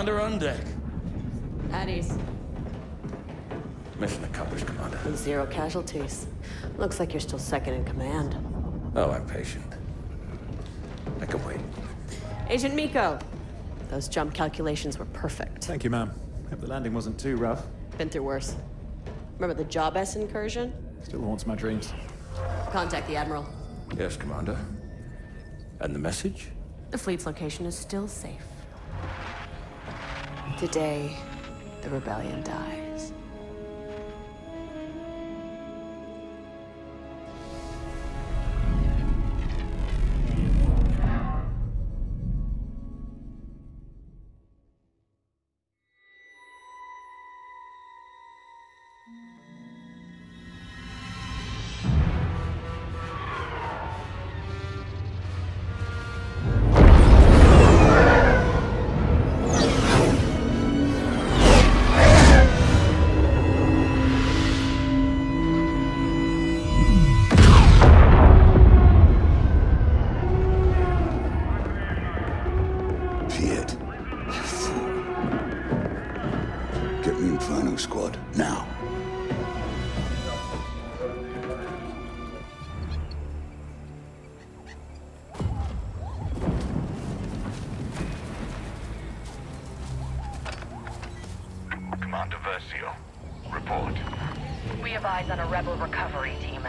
Commander on deck. At ease. Mission accomplished, Commander. Zero casualties. Looks like you're still second in command. Oh, I'm patient. I can wait. Agent Meeko. Those jump calculations were perfect. Thank you, ma'am. Hope the landing wasn't too rough. Been through worse. Remember the Job S incursion? Still haunts my dreams. Contact the Admiral. Yes, Commander. And the message? The fleet's location is still safe. Today, the rebellion dies.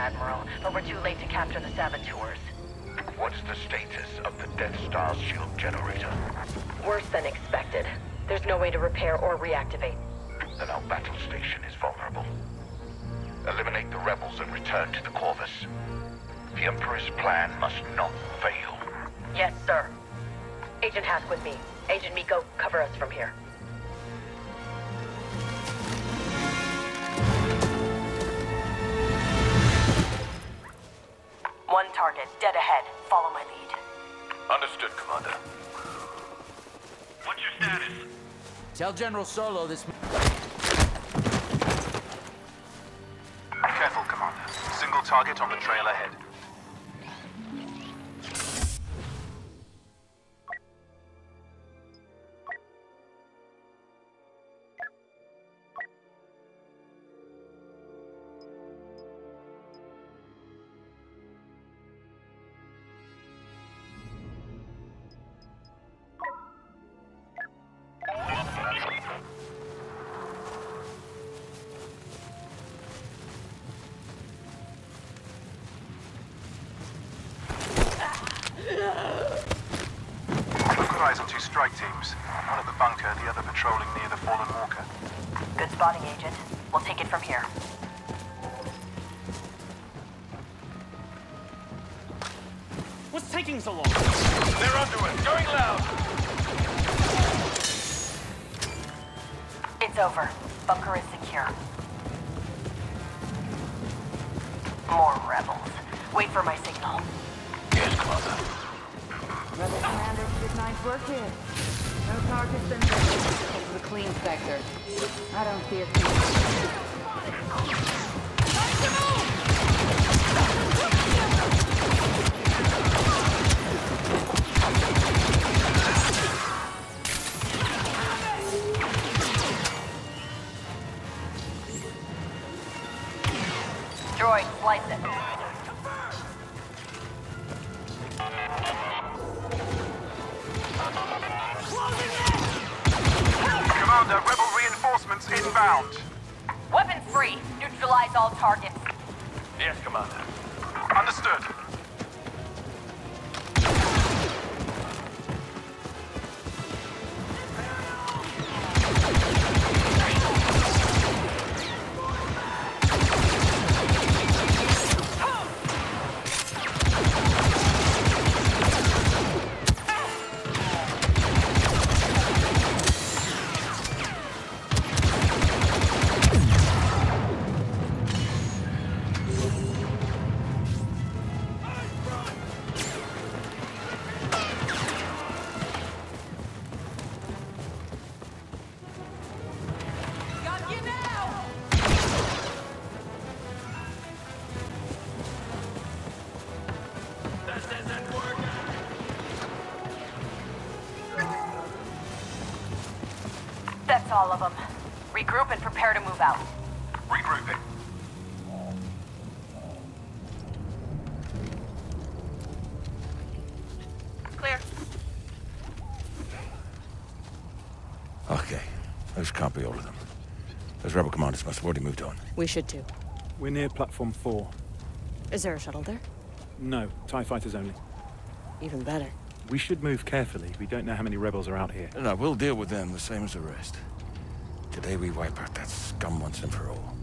Admiral, but we're too late to capture the saboteurs. What's the status of the Death Star shield generator? Worse than expected. There's no way to repair or reactivate. Then our battle station is vulnerable. Eliminate the rebels and return to the Corvus. The Emperor's plan must not fail. Yes, sir. Agent Hask with me. Agent Meeko, cover us from here. Target, dead ahead. Follow my lead. Understood, Commander. What's your status? Tell General Solo this. Careful, Commander. Single target on the trail ahead. Over. Bunker is secure. More rebels. Wait for my signal. Yes, Commander. Rebel Commander, good night's work here. No targets been Head to the clean sector. I don't see a thing. Droid, all of them. Regroup and prepare to move out. Regrouping. Clear. Okay. Those can't be all of them. Those rebel commanders must have already moved on. We should too. We're near platform four. Is there a shuttle there? No, TIE fighters only. Even better. We should move carefully. We don't know how many rebels are out here. No, we'll deal with them the same as the rest. Today we wipe out that scum once and for all.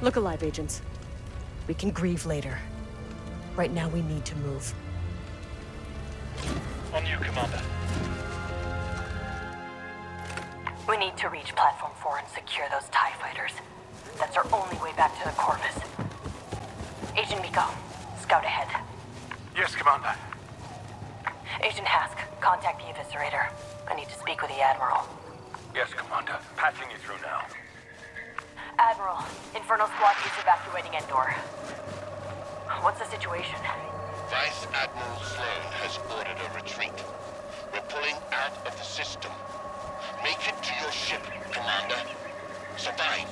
Look alive, agents. We can grieve later. Right now, we need to move. On you, Commander. We need to reach Platform 4 and secure those TIE fighters. That's our only way back to the Corvus. Agent Meeko, scout ahead. Yes, Commander. Agent Hask, contact the Eviscerator. I need to speak with the Admiral. Yes, Commander. Patching you through now. Admiral, Inferno Squad is evacuating Endor. What's the situation? Vice Admiral Sloane has ordered a retreat. We're pulling out of the system. Make it to your ship, Commander. Survive.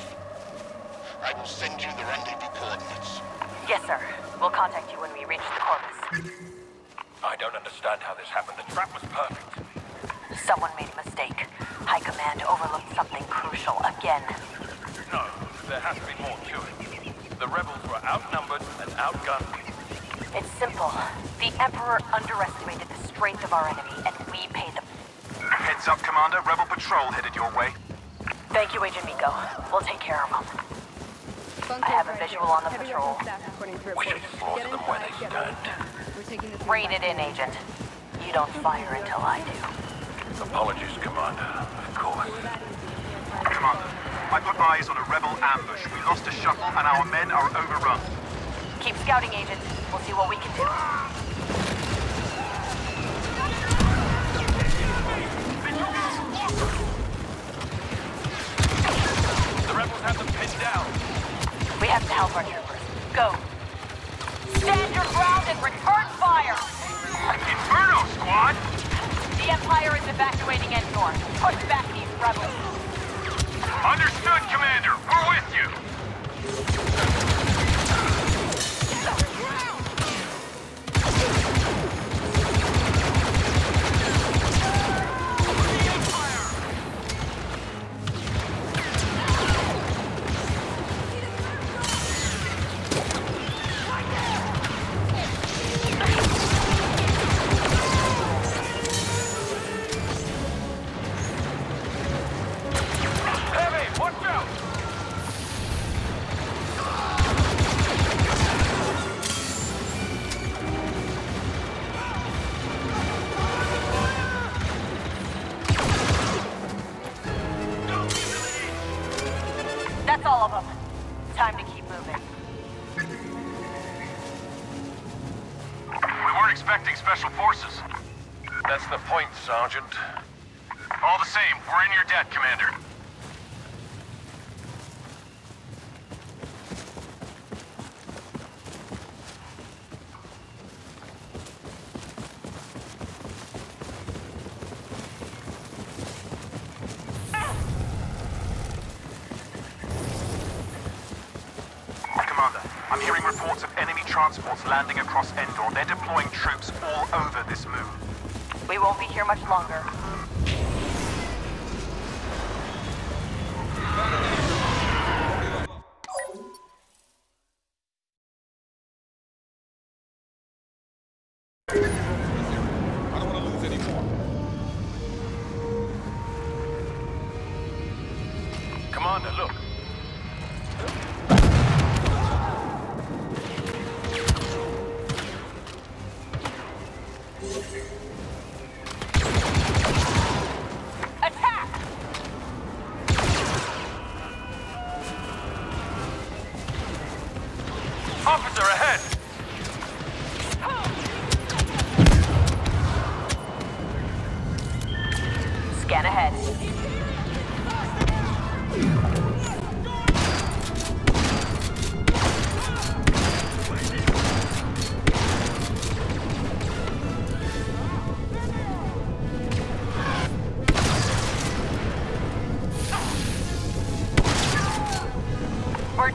I will send you the rendezvous coordinates. Yes, sir. We'll contact you when we reach the Corvus. I don't understand how this happened. The trap was perfect. Someone made a mistake. High Command overlooked something crucial again. No, there has to be more to it. The rebels were outnumbered and outgunned. It's simple. The Emperor underestimated the strength of our enemy, and we paid the... Heads up, Commander. Rebel patrol headed your way. Thank you, Agent Meeko. We'll take care of them. I have a visual on the patrol. We should slaughter them where they stand. Rein it in, Agent. You don't fire until I do. Apologies, Commander. Of course. Commander, I put eyes on a rebel ambush. We lost a shuttle and our men are overrun. Keep scouting, Agent. We'll see what we can do. We have to help our troopers. Go. Stand your ground and return fire! Inferno, squad! The Empire is evacuating Endor. Push back these rebels. Understood, Commander. We're with you. Transports landing across Endor. They're deploying troops all over this moon. We won't be here much longer.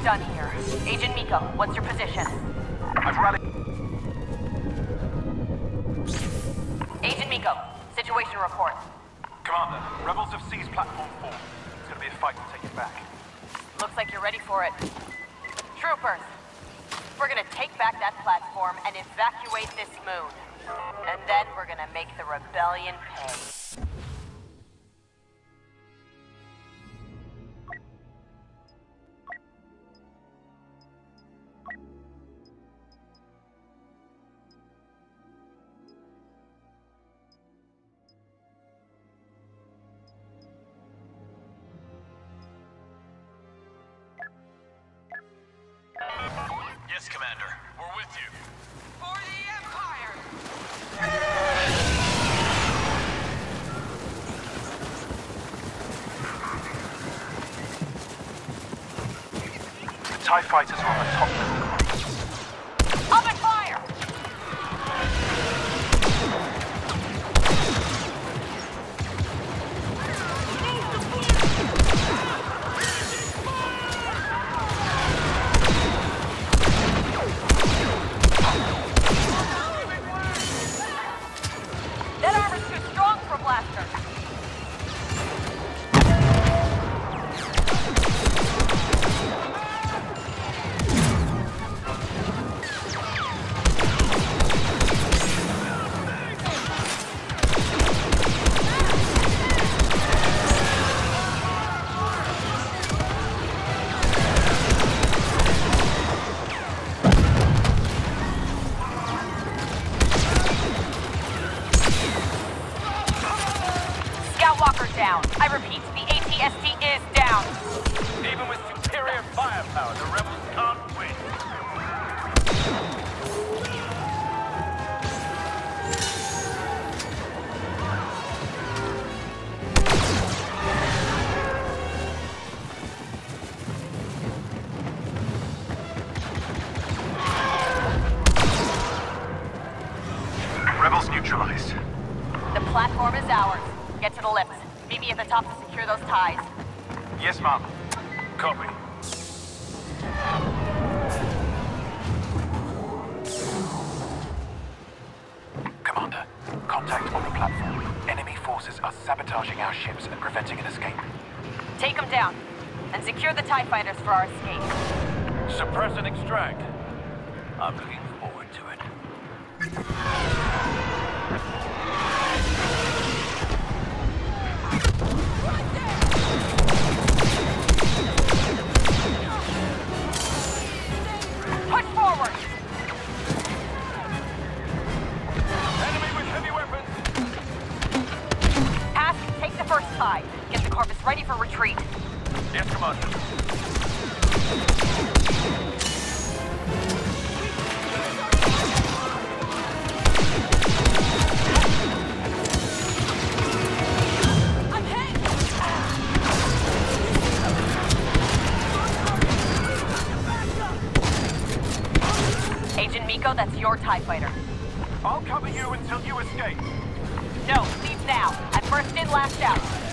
We're done here. Agent Meeko, what's your position? I've rallied. Agent Meeko, situation report. Commander, rebels have seized platform 4. It's gonna be a fight to take it back. Looks like you're ready for it. Troopers, we're gonna take back that platform and evacuate this moon. And then we're gonna make the rebellion pay. TIE fighters are on the top. I at the top to secure those ties. Yes, Mom. Copy. Commander, contact on the platform. Enemy forces are sabotaging our ships and preventing an escape. Take them down. And secure the TIE fighters for our escape. Suppress and extract. I'm looking forward to it. Take the first tie. Get the Corvus ready for retreat. Yes, Commander. Agent Meeko, that's your TIE fighter. I'll cover you until you escape. No, leave now. I'm first in, last out.